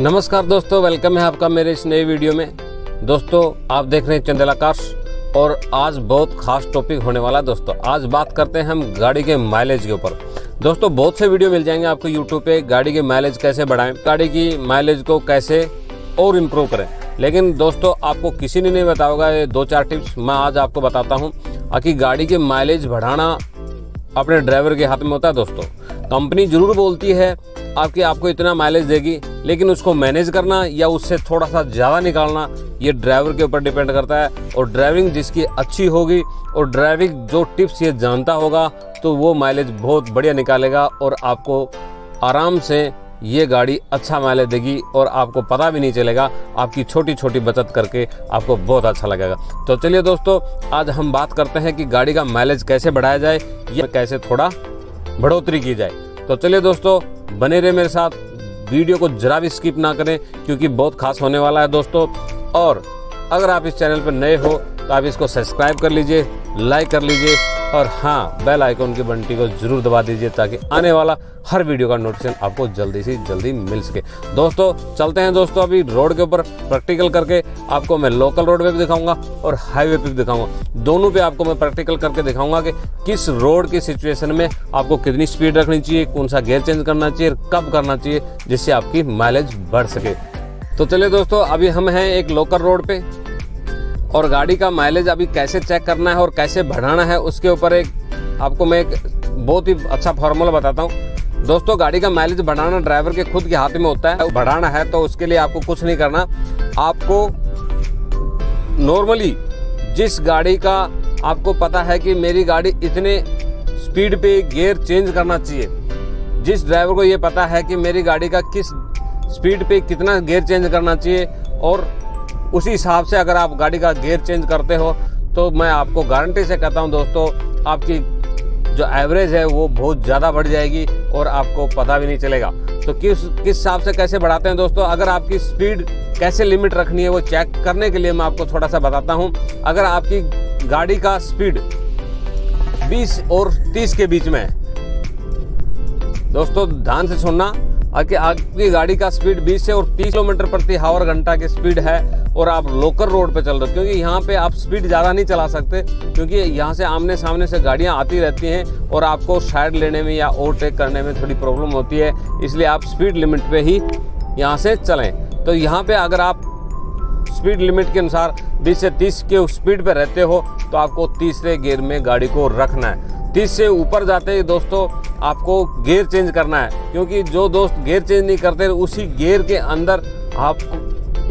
नमस्कार दोस्तों वेलकम है आपका मेरे इस नए वीडियो में। दोस्तों, आप देख रहे हैं चंदेला और आज बहुत खास टॉपिक होने वाला है दोस्तों। आज बात करते हैं हम गाड़ी के माइलेज के ऊपर। दोस्तों, बहुत से वीडियो मिल जाएँगे आपको यूट्यूब पे, गाड़ी के माइलेज कैसे बढ़ाएँ, गाड़ी की माइलेज को कैसे और इम्प्रूव करें। लेकिन दोस्तों, आपको किसी ने नहीं बताया होगा, ये दो चार टिप्स मैं आज आपको बताता हूँ। कि गाड़ी के माइलेज बढ़ाना अपने ड्राइवर के हाथ में होता है दोस्तों। कंपनी ज़रूर बोलती है, आपकी आपको इतना माइलेज देगी लेकिन उसको मैनेज करना या उससे थोड़ा सा ज़्यादा निकालना, ये ड्राइवर के ऊपर डिपेंड करता है। और ड्राइविंग जिसकी अच्छी होगी और ड्राइविंग जो टिप्स ये जानता होगा तो वो माइलेज बहुत बढ़िया निकालेगा और आपको आराम से ये गाड़ी अच्छा माइलेज देगी और आपको पता भी नहीं चलेगा, आपकी छोटी छोटी बचत करके आपको बहुत अच्छा लगेगा। तो चलिए दोस्तों, आज हम बात करते हैं कि गाड़ी का माइलेज कैसे बढ़ाया जाए या कैसे थोड़ा बढ़ोतरी की जाए। तो चलिए दोस्तों, बने रहे मेरे साथ। वीडियो को जरा भी स्किप ना करें, क्योंकि बहुत खास होने वाला है दोस्तों। और अगर आप इस चैनल पर नए हो तो आप इसको सब्सक्राइब कर लीजिए, लाइक कर लीजिए और हाँ बेल आइकॉन की बंटी को ज़रूर दबा दीजिए ताकि आने वाला हर वीडियो का नोटिफिकेशन आपको जल्दी से जल्दी मिल सके। दोस्तों, चलते हैं दोस्तों अभी रोड के ऊपर प्रैक्टिकल करके। आपको मैं लोकल रोड पे भी दिखाऊँगा और हाईवे पे भी दिखाऊँगा। दोनों पे आपको मैं प्रैक्टिकल करके दिखाऊँगा कि किस रोड की सिचुएशन में आपको कितनी स्पीड रखनी चाहिए, कौन सा गेयर चेंज करना चाहिए कब करना चाहिए जिससे आपकी माइलेज बढ़ सके। तो चलिए दोस्तों, अभी हम हैं एक लोकल रोड पे। और गाड़ी का माइलेज अभी कैसे चेक करना है और कैसे बढ़ाना है, उसके ऊपर एक, आपको मैं एक बहुत ही अच्छा फॉर्मूला बताता हूँ। दोस्तों, गाड़ी का माइलेज बढ़ाना ड्राइवर के खुद के हाथ में होता है, बढ़ाना है तो उसके लिए आपको कुछ नहीं करना। आपको नॉर्मली जिस गाड़ी का आपको पता है कि मेरी गाड़ी इतने स्पीड पे गियर चेंज करना चाहिए, जिस ड्राइवर को ये पता है कि मेरी गाड़ी का किस स्पीड पे कितना गियर चेंज करना चाहिए और उसी हिसाब से अगर आप गाड़ी का गियर चेंज करते हो तो मैं आपको गारंटी से कहता हूँ दोस्तों, आपकी जो एवरेज है वो बहुत ज़्यादा बढ़ जाएगी और आपको पता भी नहीं चलेगा। तो किस किस हिसाब से कैसे बढ़ाते हैं दोस्तों, अगर आपकी स्पीड कैसे लिमिट रखनी है वो चेक करने के लिए मैं आपको थोड़ा सा बताता हूँ। अगर आपकी गाड़ी का स्पीड 20 और 30 के बीच में है, दोस्तों ध्यान से सुनना कि आपकी गाड़ी का स्पीड 20 से और 30 किलोमीटर प्रति हावर घंटा की स्पीड है और आप लोकल रोड पे चल रहे हो, क्योंकि यहाँ पे आप स्पीड ज़्यादा नहीं चला सकते, क्योंकि यहाँ से आमने सामने से गाड़ियाँ आती रहती हैं और आपको साइड लेने में या ओवरटेक करने में थोड़ी प्रॉब्लम होती है, इसलिए आप स्पीड लिमिट पर ही यहाँ से चलें। तो यहाँ पर अगर आप स्पीड लिमिट के अनुसार 20 से 30 के स्पीड पर रहते हो तो आपको तीसरे गियर में गाड़ी को रखना है। तीस से ऊपर जाते ही दोस्तों, आपको गियर चेंज करना है, क्योंकि जो दोस्त गियर चेंज नहीं करते, उसी गियर के अंदर आप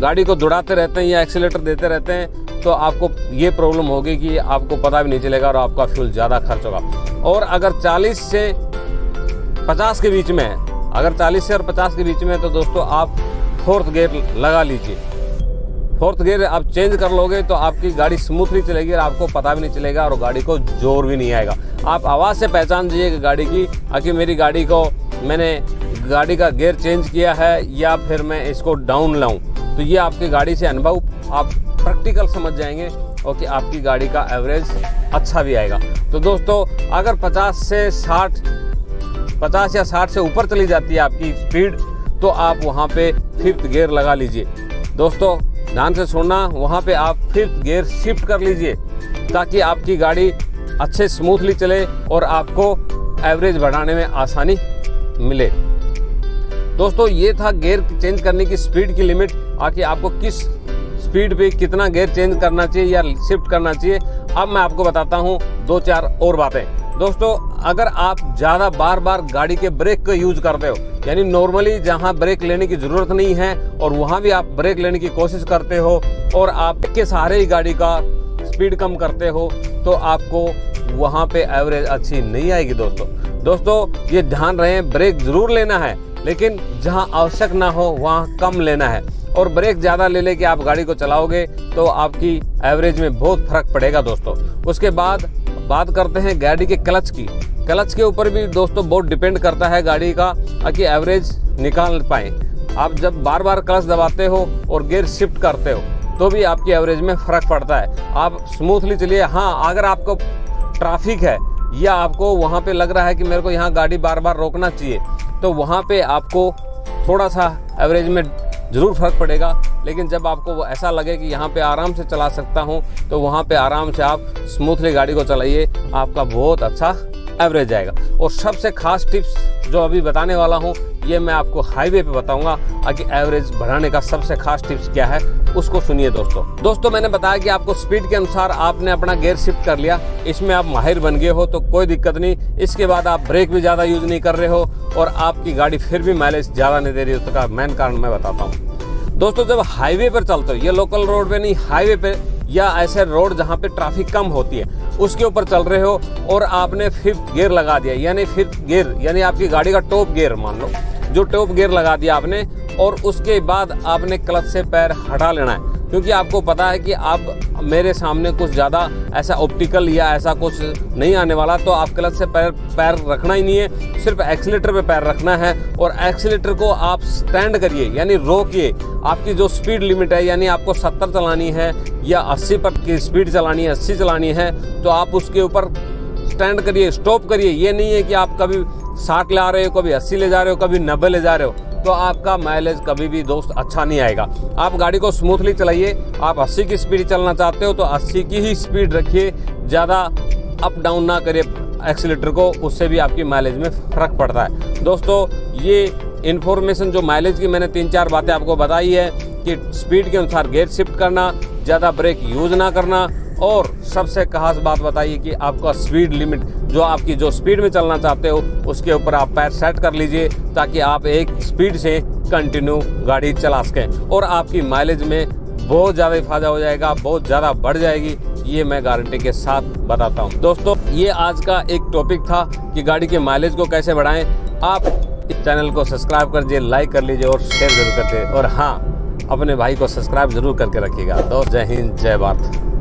गाड़ी को दौड़ाते रहते हैं या एक्सीटर देते रहते हैं तो आपको ये प्रॉब्लम होगी कि आपको पता भी नहीं चलेगा और आपका फ्यूल ज़्यादा खर्च होगा। और अगर 40 से 50 के बीच में है अगर 40 से और 50 के बीच में तो दोस्तों आप फोर्थ गियर लगा लीजिए। फोर्थ गियर आप चेंज कर लोगे तो आपकी गाड़ी स्मूथली चलेगी और आपको पता भी नहीं चलेगा और गाड़ी को ज़ोर भी नहीं आएगा। आप आवाज़ से पहचान दीजिए गाड़ी की, आखिर मेरी गाड़ी को मैंने, गाड़ी का गियर चेंज किया है या फिर मैं इसको डाउन लाऊं। तो ये आपकी गाड़ी से अनुभव, आप प्रैक्टिकल समझ जाएँगे और कि आपकी गाड़ी का एवरेज अच्छा भी आएगा। तो दोस्तों, अगर 50 से 60 50 या 60 से ऊपर चली जाती है आपकी स्पीड तो आप वहाँ पे फिफ्थ गियर लगा लीजिए। दोस्तों, ध्यान से सुनना, वहाँ पे आप फिफ्थ गियर शिफ्ट कर लीजिए, ताकि आपकी गाड़ी अच्छे स्मूथली चले और आपको एवरेज बढ़ाने में आसानी मिले। दोस्तों, ये था गियर चेंज करने की स्पीड की लिमिट आकि आपको किस स्पीड पे कितना गेयर चेंज करना चाहिए या शिफ्ट करना चाहिए, अब मैं आपको बताता हूँ दो चार और बातें। दोस्तों, अगर आप ज़्यादा बार बार गाड़ी के ब्रेक का यूज़ करते हो, यानी नॉर्मली जहाँ ब्रेक लेने की ज़रूरत नहीं है और वहाँ भी आप ब्रेक लेने की कोशिश करते हो और आप के सहारे ही गाड़ी का स्पीड कम करते हो तो आपको वहाँ पे एवरेज अच्छी नहीं आएगी दोस्तों। दोस्तों, ये ध्यान रहे ब्रेक ज़रूर लेना है, लेकिन जहाँ आवश्यक ना हो, वहाँ कम लेना है। और ब्रेक ज़्यादा ले लेके आप गाड़ी को चलाओगे तो आपकी एवरेज में बहुत फ़र्क पड़ेगा दोस्तों। उसके बाद बात करते हैं गाड़ी के क्लच की। क्लच के ऊपर भी दोस्तों बहुत डिपेंड करता है गाड़ी का कि एवरेज निकाल पाए। आप जब बार बार क्लच दबाते हो और गियर शिफ्ट करते हो तो भी आपकी एवरेज में फ़र्क पड़ता है। आप स्मूथली चलिए हाँ अगर आपको ट्रैफ़िक है या आपको वहाँ पे लग रहा है कि मेरे को यहाँ गाड़ी बार बार रोकना चाहिए तो वहाँ पे आपको थोड़ा सा एवरेज में ज़रूर फ़र्क पड़ेगा, लेकिन जब आपको वो ऐसा लगे कि यहाँ पे आराम से चला सकता हूँ तो वहाँ पे आराम से आप स्मूथली गाड़ी को चलाइए, आपका बहुत अच्छा एवरेज आएगा और सबसे खास टिप्स जो अभी बताने वाला हूँ, ये मैं आपको हाईवे पे बताऊँगा, आगे एवरेज बढ़ाने का सबसे खास टिप्स क्या है, उसको सुनिए दोस्तों। दोस्तों, मैंने बताया कि आपको स्पीड के अनुसार आपने अपना गेयर शिफ्ट कर लिया, इसमें आप माहिर बन गए हो तो कोई दिक्कत नहीं। इसके बाद आप ब्रेक भी ज़्यादा यूज़ नहीं कर रहे हो, और आपकी गाड़ी फिर भी माइलेज ज़्यादा नहीं दे रही उसका मेन कारण मैं बताता हूँ। दोस्तों, जब हाईवे पर चलते हो, ये लोकल रोड पे नहीं, हाईवे पे, या ऐसे रोड जहाँ पे ट्रैफ़िक कम होती है, उसके ऊपर चल रहे हो और आपने फिफ्थ गियर लगा दिया, यानी फिफ्थ गियर यानी आपकी गाड़ी का टॉप गियर मान लो, जो टॉप गियर लगा दिया आपने, और उसके बाद आपने क्लच से पैर हटा लेना है। क्योंकि आपको पता है कि आप मेरे सामने कुछ ज़्यादा ऐसा ऑप्टिकल या ऐसा कुछ नहीं आने वाला तो आप क्लच से पैर पैर रखना ही नहीं है। सिर्फ़ एक्सीटर पे पैर रखना है और एक्सीटर को आप स्टैंड करिए, यानी रोकिए। आपकी जो स्पीड लिमिट है, यानी आपको 70 चलानी है या 80 पर की स्पीड चलानी है 80 चलानी है तो आप उसके ऊपर स्टैंड करिए स्टॉप करिए। ये नहीं है कि आप कभी साठ ले आ रहे हो, कभी अस्सी ले जा रहे हो, कभी नब्बे ले जा रहे हो। तो आपका माइलेज कभी भी दोस्त अच्छा नहीं आएगा। आप गाड़ी को स्मूथली चलाइए। आप 80 की स्पीड चलना चाहते हो तो 80 की ही स्पीड रखिए। ज़्यादा अप डाउन ना करिए। एक्सीटर को, उससे भी आपकी माइलेज में फ़र्क पड़ता है। दोस्तों, ये इन्फॉर्मेशन जो माइलेज की मैंने तीन चार बातें आपको बताई है कि स्पीड के अनुसार गेयर शिफ्ट करना, ज़्यादा ब्रेक यूज़ ना करना और सबसे खास बात बताइए कि आपका स्पीड लिमिट जो आपकी जो स्पीड में चलना चाहते हो, उसके ऊपर आप पैर सेट कर लीजिए ताकि आप एक स्पीड से कंटिन्यू गाड़ी चला सकें। और आपकी माइलेज में बहुत ज़्यादा फ़ायदा हो जाएगा, बहुत ज़्यादा बढ़ जाएगी, ये मैं गारंटी के साथ बताता हूँ। दोस्तों, ये आज का एक टॉपिक था कि गाड़ी के माइलेज को कैसे बढ़ाएँ। आप इस चैनल को सब्सक्राइब कर दीजिए लाइक कर लीजिए और शेयर ज़रूर कर दीजिए और हाँ अपने भाई को सब्सक्राइब ज़रूर करके रखिएगा। दोस्त, जय हिंद, जय भारत।